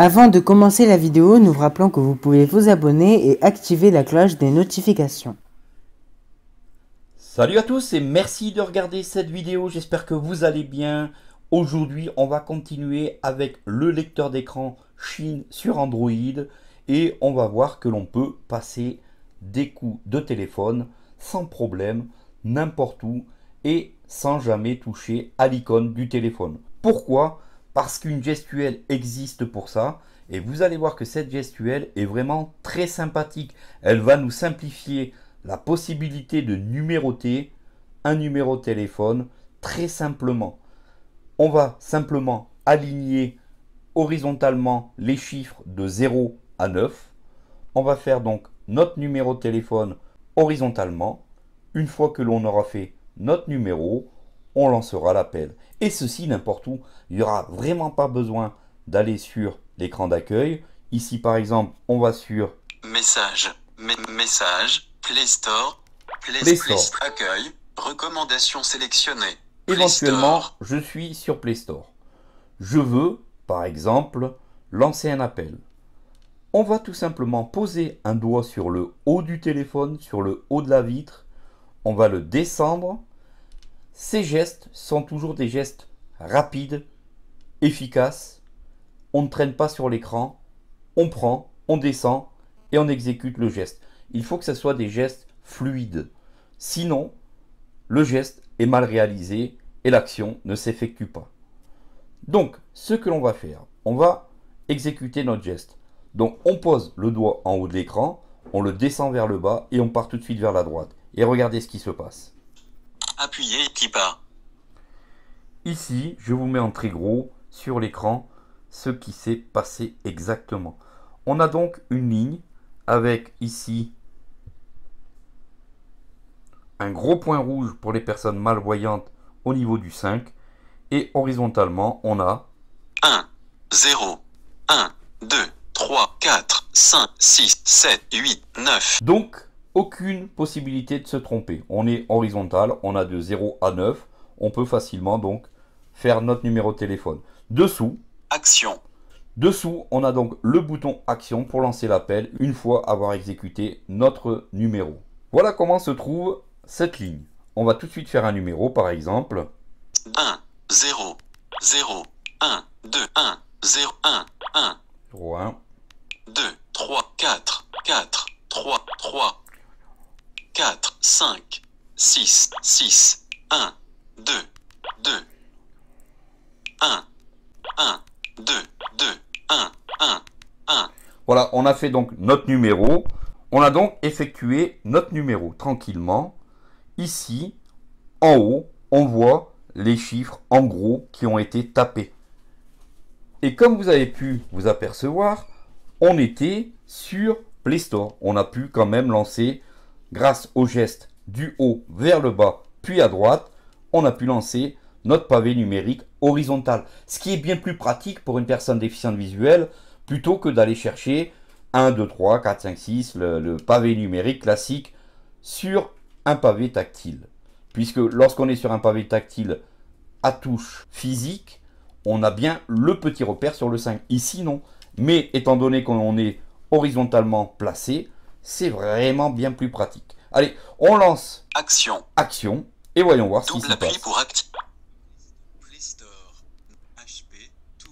Avant de commencer la vidéo, nous vous rappelons que vous pouvez vous abonner et activer la cloche des notifications. Salut à tous et merci de regarder cette vidéo, j'espère que vous allez bien. Aujourd'hui, on va continuer avec le lecteur d'écran Chine sur Android et on va voir que l'on peut passer des coups de téléphone sans problème, n'importe où et sans jamais toucher à l'icône du téléphone. Pourquoi? Parce qu'une gestuelle existe pour ça. Et vous allez voir que cette gestuelle est vraiment très sympathique. Elle va nous simplifier la possibilité de numéroter un numéro de téléphone très simplement. On va simplement aligner horizontalement les chiffres de 0 à 9. On va faire donc notre numéro de téléphone horizontalement. Une fois que l'on aura fait notre numéro, on lancera l'appel. Et ceci n'importe où. Il n'y aura vraiment pas besoin d'aller sur l'écran d'accueil. Ici par exemple, on va sur Message, message, Play Store, Play, Store. accueil, recommandations sélectionnées. Éventuellement, je suis sur Play Store. Je veux, par exemple, lancer un appel. On va tout simplement poser un doigt sur le haut du téléphone, sur le haut de la vitre. On va le descendre ces gestes sont toujours des gestes rapides, efficaces. On ne traîne pas sur l'écran. On prend, on descend et on exécute le geste. Il faut que ce soit des gestes fluides. Sinon, le geste est mal réalisé et l'action ne s'effectue pas. Donc, ce que l'on va faire, on va exécuter notre geste. Donc, on pose le doigt en haut de l'écran, on le descend vers le bas et on part tout de suite vers la droite. Et regardez ce qui se passe. Appuyez pas. Ici, je vous mets en très gros sur l'écran ce qui s'est passé exactement. On a donc une ligne avec ici un gros point rouge pour les personnes malvoyantes au niveau du 5 et horizontalement on a 1, 0, 1, 2, 3, 4, 5, 6, 7, 8, 9. Donc aucune possibilité de se tromper. On est horizontal, on a de 0 à 9. On peut facilement donc faire notre numéro de téléphone. Dessous, action. Dessous, on a donc le bouton action pour lancer l'appel une fois avoir exécuté notre numéro. Voilà comment se trouve cette ligne. On va tout de suite faire un numéro par exemple. 1, 0, 0, 1, 2, 1, 0, 1, 1. 0, 1. 2, 3, 4, 4, 3, 3. 4, 5, 6, 6, 1, 2, 2, 1, 1, 2, 2, 1, 1, 1. Voilà, on a fait donc notre numéro. On a donc effectué notre numéro tranquillement. Ici, en haut, on voit les chiffres en gros qui ont été tapés. Et comme vous avez pu vous apercevoir, on était sur Play Store. On a pu quand même lancer grâce au geste du haut vers le bas, puis à droite, on a pu lancer notre pavé numérique horizontal. Ce qui est bien plus pratique pour une personne déficiente visuelle, plutôt que d'aller chercher 1, 2, 3, 4, 5, 6, le, pavé numérique classique sur un pavé tactile. Puisque lorsqu'on est sur un pavé tactile à touche physique, on a bien le petit repère sur le 5. Ici, non. Mais étant donné qu'on est horizontalement placé, c'est vraiment bien plus pratique. Allez, on lance Action. Action. Et voyons voir ce qui se passe. pour activer. HP, tout.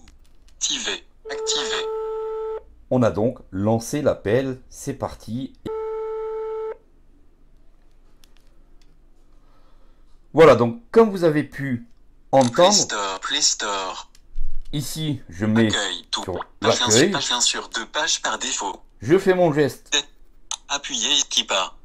Activé. Activé. On a donc lancé l'appel. C'est parti. Voilà, donc comme vous avez pu entendre. Play Store, Ici, je mets tout. sur l'accueil. sur deux pages par défaut. Je fais mon geste. Appuyez pas.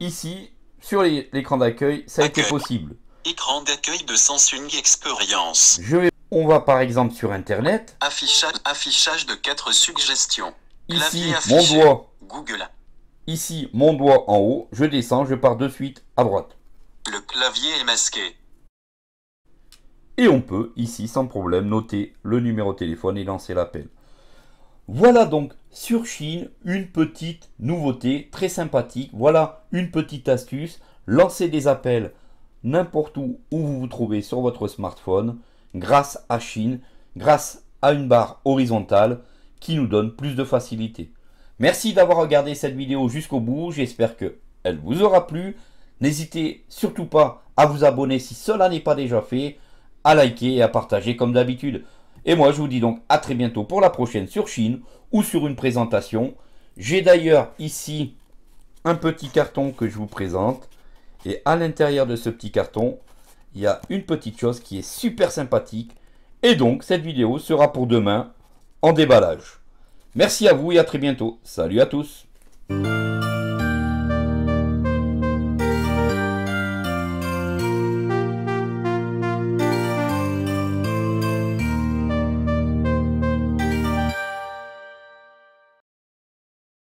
Ici, sur l'écran d'accueil, ça a été possible. Écran d'accueil de Samsung Experience. Je vais, on va par exemple sur Internet. Affichage, affichage de quatre suggestions. Ici, mon doigt. Google. Ici, mon doigt en haut. Je descends, je pars de suite à droite. Le clavier est masqué. Et on peut, ici, sans problème, noter le numéro de téléphone et lancer l'appel. Voilà donc sur Chine une petite nouveauté très sympathique. Voilà une petite astuce. Lancez des appels n'importe où où vous vous trouvez sur votre smartphone grâce à Chine, grâce à une barre horizontale qui nous donne plus de facilité. Merci d'avoir regardé cette vidéo jusqu'au bout, j'espère qu'elle vous aura plu. N'hésitez surtout pas à vous abonner si cela n'est pas déjà fait, à liker et à partager comme d'habitude. Et moi je vous dis donc à très bientôt pour la prochaine sur Chine ou sur une présentation. J'ai d'ailleurs ici un petit carton que je vous présente. Et à l'intérieur de ce petit carton, il y a une petite chose qui est super sympathique. Et donc cette vidéo sera pour demain en déballage. Merci à vous et à très bientôt. Salut à tous